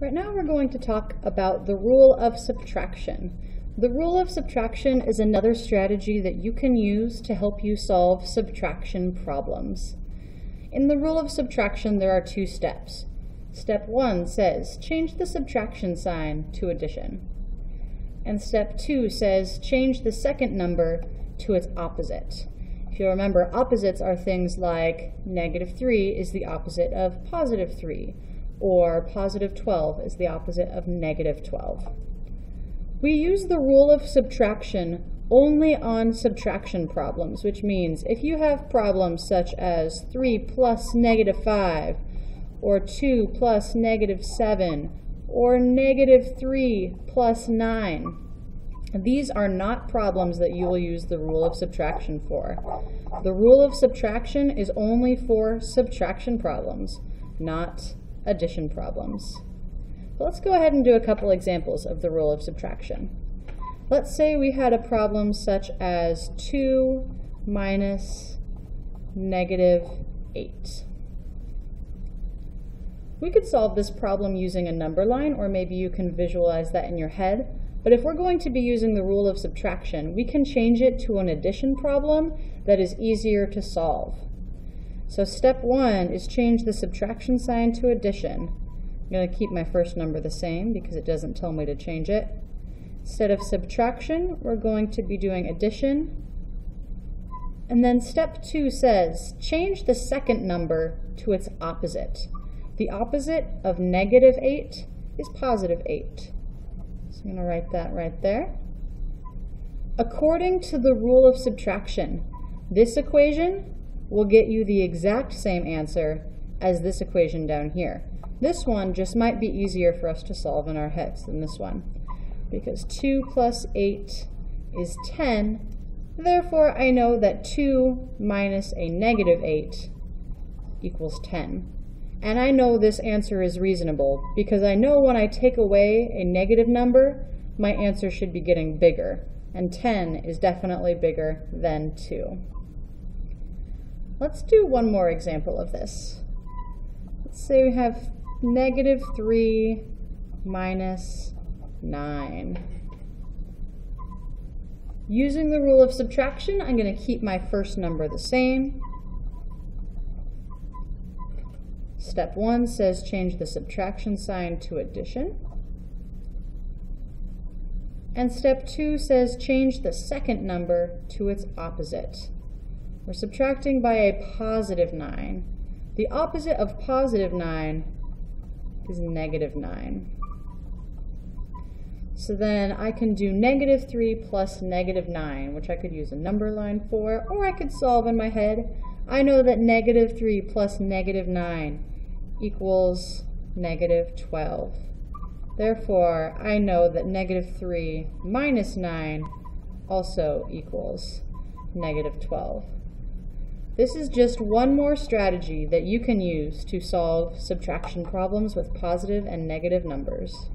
Right now we're going to talk about the rule of subtraction. The rule of subtraction is another strategy that you can use to help you solve subtraction problems. In the rule of subtraction there are two steps. Step 1 says change the subtraction sign to addition. And step 2 says change the second number to its opposite. If you remember, opposites are things like negative 3 is the opposite of positive 3 or positive 12 is the opposite of negative 12. We use the rule of subtraction only on subtraction problems, which means if you have problems such as 3 plus negative 5, or 2 plus negative 7, or negative 3 plus 9, these are not problems that you will use the rule of subtraction for. The rule of subtraction is only for subtraction problems, not addition problems. But let's go ahead and do a couple examples of the rule of subtraction. Let's say we had a problem such as 2 minus negative 8. We could solve this problem using a number line, or maybe you can visualize that in your head. But if we're going to be using the rule of subtraction, we can change it to an addition problem that is easier to solve. So step one is change the subtraction sign to addition. I'm going to keep my first number the same because it doesn't tell me to change it. Instead of subtraction, we're going to be doing addition. And then step two says, change the second number to its opposite. The opposite of negative 8 is positive 8. So I'm going to write that right there. According to the rule of subtraction, this equation will get you the exact same answer as this equation down here. This one just might be easier for us to solve in our heads than this one because 2 plus 8 is 10. Therefore, I know that 2 minus a negative 8 equals 10. And I know this answer is reasonable because I know when I take away a negative number, my answer should be getting bigger. And 10 is definitely bigger than 2. Let's do one more example of this. Let's say we have negative 3 minus 9. Using the rule of subtraction, I'm going to keep my first number the same. Step 1 says change the subtraction sign to addition. And step 2 says change the second number to its opposite. We're subtracting by a positive 9. The opposite of positive 9 is negative 9. So then I can do negative 3 plus negative 9, which I could use a number line for, or I could solve in my head. I know that negative 3 plus negative 9 equals negative 12. Therefore, I know that negative 3 minus 9 also equals negative 12. This is just one more strategy that you can use to solve subtraction problems with positive and negative numbers.